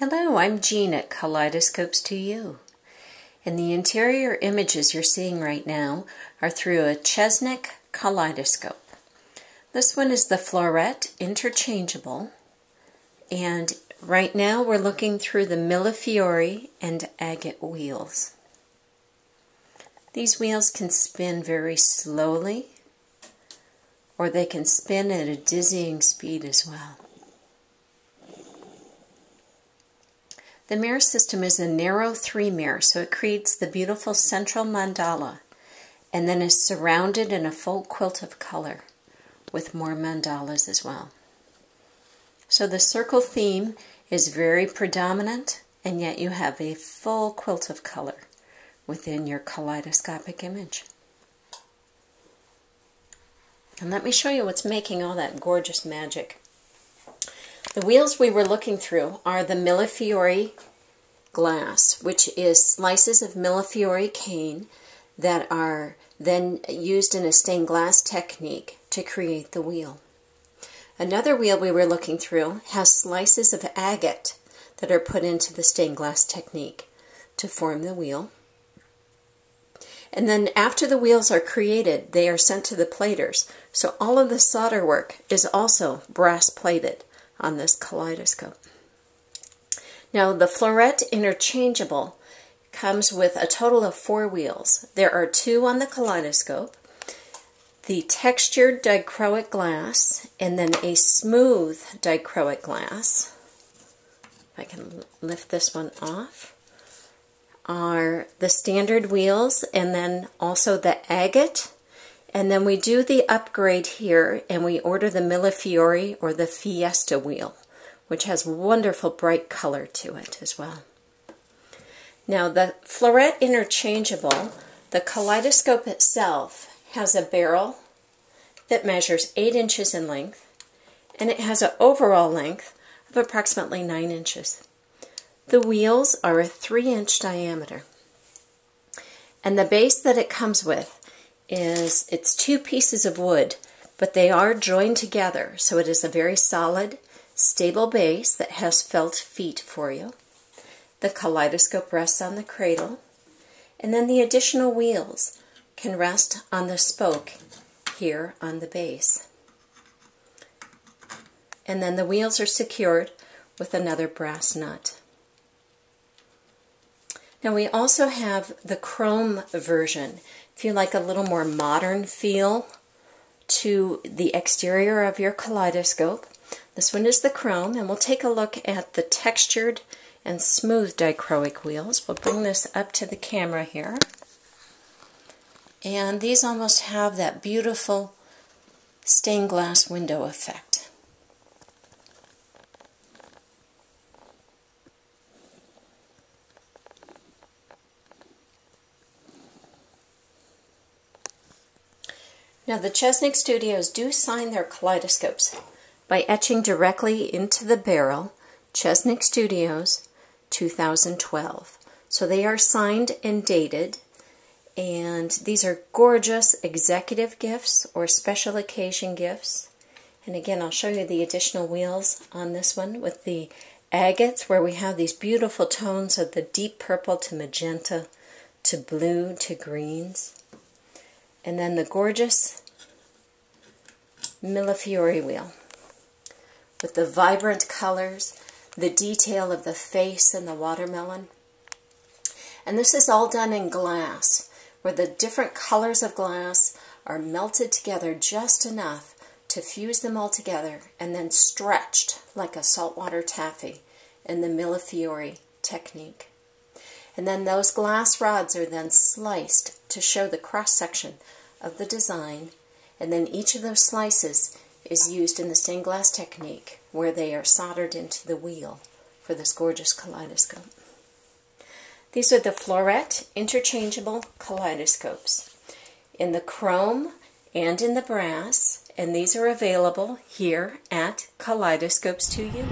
Hello, I'm Jean at Kaleidoscopes to You. And the interior images you're seeing right now are through a Chesnik kaleidoscope. This one is the Floret interchangeable, and right now we're looking through the Millefiori and agate wheels. These wheels can spin very slowly, or they can spin at a dizzying speed as well. The mirror system is a narrow three mirror, so it creates the beautiful central mandala and then is surrounded in a full quilt of color with more mandalas as well. So the circle theme is very predominant, and yet you have a full quilt of color within your kaleidoscopic image. And let me show you what's making all that gorgeous magic. The wheels we were looking through are the Millefiori glass, which is slices of Millefiori cane that are then used in a stained glass technique to create the wheel. Another wheel we were looking through has slices of agate that are put into the stained glass technique to form the wheel. And then after the wheels are created, they are sent to the platers. So all of the solder work is also brass plated on this kaleidoscope. Now the Floret interchangeable comes with a total of four wheels. There are two on the kaleidoscope, the textured dichroic glass, and then a smooth dichroic glass. If I can lift this one off, are the standard wheels and then also the agate and then we do the upgrade here and we order the Millefiori or the Fiesta wheel, which has wonderful bright color to it as well. Now the Floret interchangeable, the kaleidoscope itself has a barrel that measures 8 inches in length and it has an overall length of approximately 9 inches. The wheels are a 3 inch diameter and the base that it comes with is it's two pieces of wood, but they are joined together, so it is a very solid, stable base that has felt feet for you. The kaleidoscope rests on the cradle, and then the additional wheels can rest on the spoke here on the base. And then the wheels are secured with another brass nut. Now we also have the chrome version. If you like a little more modern feel to the exterior of your kaleidoscope, this one is the chrome, and we'll take a look at the textured and smooth dichroic wheels. We'll bring this up to the camera here. And these almost have that beautiful stained glass window effect. Now the Chesnik Studios do sign their kaleidoscopes by etching directly into the barrel Chesnik Studios 2012. So they are signed and dated and these are gorgeous executive gifts or special occasion gifts. And again, I'll show you the additional wheels on this one with the agates where we have these beautiful tones of the deep purple to magenta to blue to greens. And then the gorgeous Millefiori wheel with the vibrant colors, the detail of the face and the watermelon. And this is all done in glass, where the different colors of glass are melted together just enough to fuse them all together and then stretched like a saltwater taffy in the Millefiori technique. And then those glass rods are then sliced to show the cross section of the design, and then each of those slices is used in the stained glass technique where they are soldered into the wheel for this gorgeous kaleidoscope. These are the Floret interchangeable kaleidoscopes in the chrome and in the brass, and these are available here at Kaleidoscopes to You.